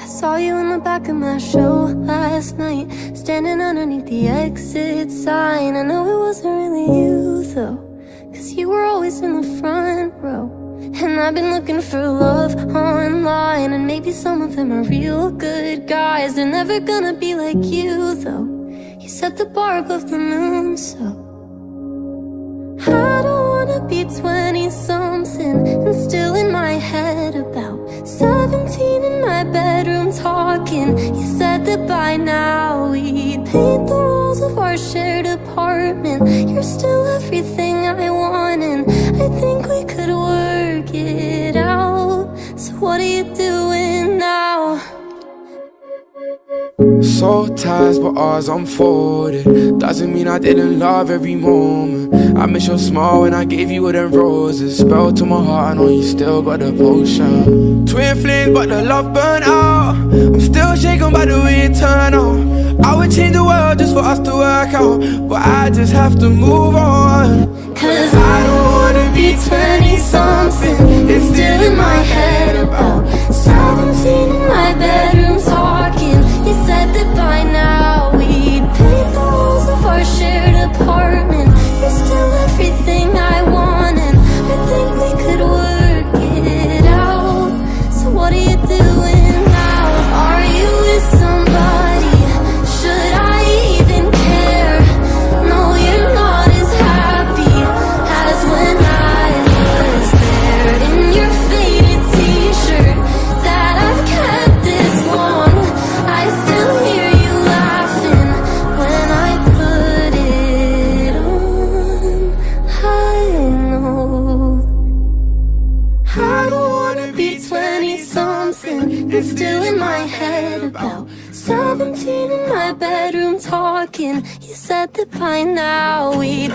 I saw you in the back of my show last night Standing underneath the exit sign. I know it wasn't really you though Cause you were always in the front row. And I've been looking for love online And maybe some of them are real good guys. They're never gonna be like you though. You set the bar above the moon so. I don't wanna be 20 something And still You said that by now we'd paint the walls of our shared apartment. You're still everything I want and I think Soul ties, but ours unfolded. Doesn't mean I didn't love every moment. I miss your smile when I gave you all them roses. Spell to my heart, I know you still got the potion. Twin flames, but the love burned out. I'm still shaken by the way it turned out. I would change the world just for us to work out. But I just have to move on. Cause I don't wanna be 20 something. It's still in my head about 17 in my bedroom something and still in my head about 17 in my bedroom talking. You said that by now we'd